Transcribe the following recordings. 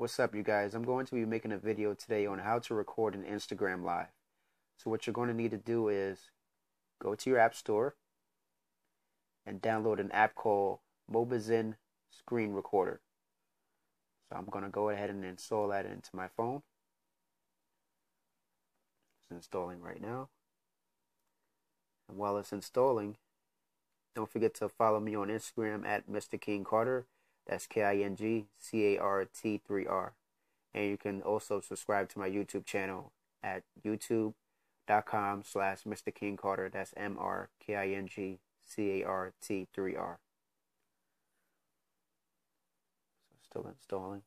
What's up you guys? I'm going to be making a video today on how to record an Instagram live. So what you're going to need to do is go to your app store and download an app called Mobizen Screen Recorder. So I'm going to go ahead and install that into my phone. It's installing right now. And while it's installing, don't forget to follow me on Instagram at Mr. King Carter. That's K I N G C A R T 3 R. And you can also subscribe to my YouTube channel at youtube.com slash Mr. King Carter. That's M R K I N G C A R T 3 R. So still installing.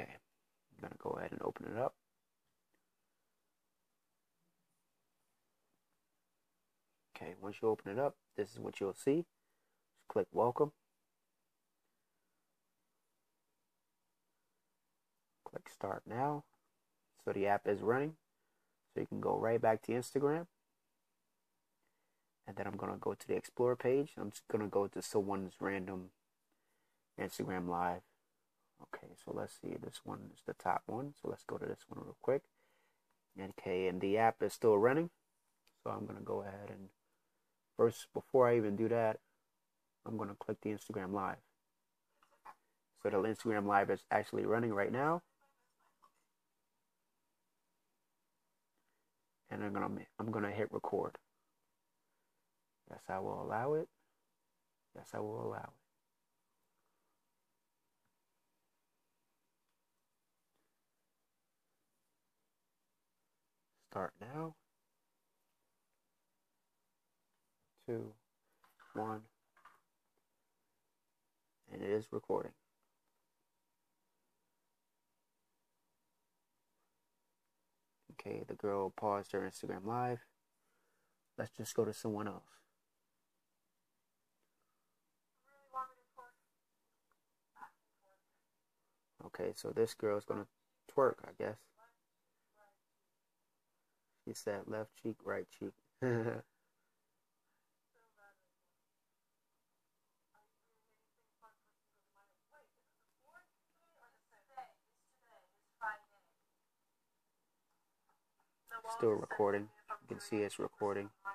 Okay, I'm going to go ahead and open it up. Okay, once you open it up, this is what you'll see. Just click welcome. Click start now. So the app is running. So you can go right back to Instagram. And then I'm going to go to the Explore page. I'm just going to go to someone's random Instagram live. Okay, so let's see. This one is the top one. So let's go to this one real quick. Okay, and the app is still running. So I'm going to go ahead and first, before I even do that, I'm going to click the Instagram Live. So the Instagram Live is actually running right now. And I'm gonna I'm gonna hit record. Yes, I will allow it. Yes, I will allow it. Start now. Two, one, and it is recording. Okay, the girl paused her Instagram live. Let's just go to someone else. Okay, so this girl's gonna twerk, I guess. She said left cheek, right cheek. Still recording. You can see it's recording. I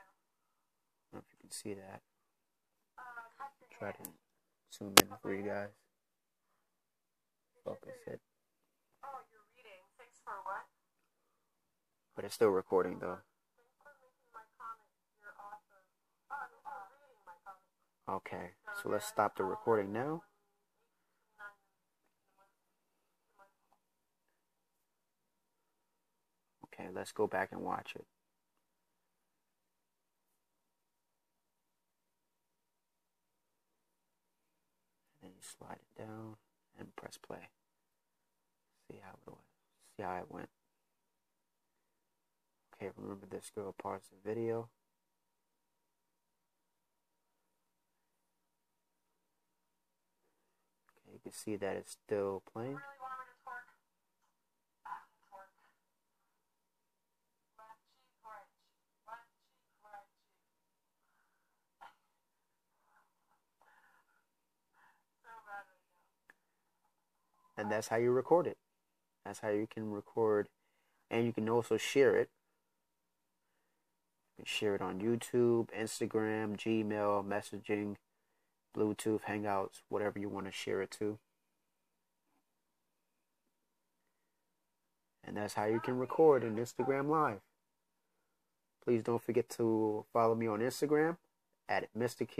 don't know if you can see that. Try to zoom in for you guys. Focus it. But it's still recording though. Okay, so let's stop the recording now. Okay, let's go back and watch it. And then you slide it down and press play. See how it went. See how it went. Okay, remember this girl paused the video. Okay, you can see that it's still playing. and that's how you record it. That's how you can record, and you can also share it. Can share it on YouTube, Instagram, Gmail, messaging, Bluetooth, Hangouts, whatever you want to share it to. And that's how you can record an Instagram Live. Please don't forget to follow me on Instagram at Mr. King.